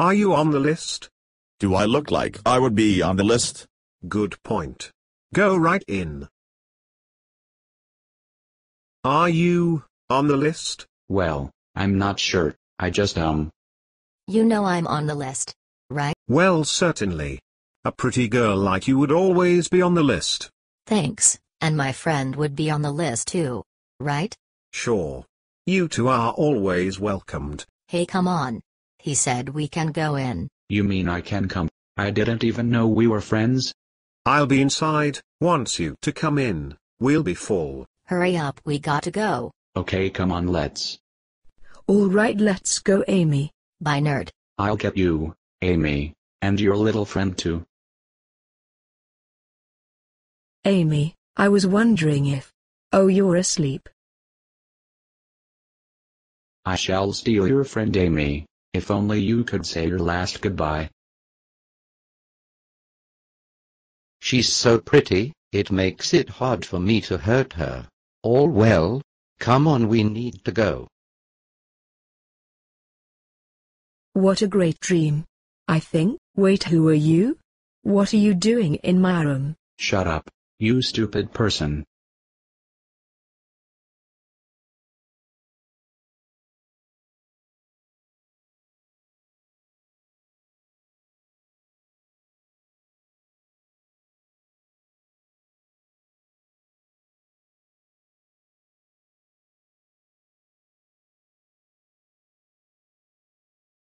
Are you on the list? Do I look like I would be on the list? Good point. Go right in. Are you on the list? Well, I'm not sure, I just um. You know I'm on the list. Right? Well, certainly. A pretty girl like you would always be on the list. Thanks, and my friend would be on the list too. Right? Sure. You two are always welcomed. Hey, come on. He said we can go in. You mean I can come? I didn't even know we were friends. I'll be inside, once you to come in, we'll be full. Hurry up, we gotta go. Okay, come on, let's. All right, let's go, Amy. Bye, nerd. I'll get you, Amy, and your little friend too. Amy, I was wondering if. Oh, you're asleep. I shall steal your friend Amy, if only you could say your last goodbye. She's so pretty, it makes it hard for me to hurt her. All well, come on we need to go. What a great dream. I think, wait who are you? What are you doing in my room? Shut up, you stupid person.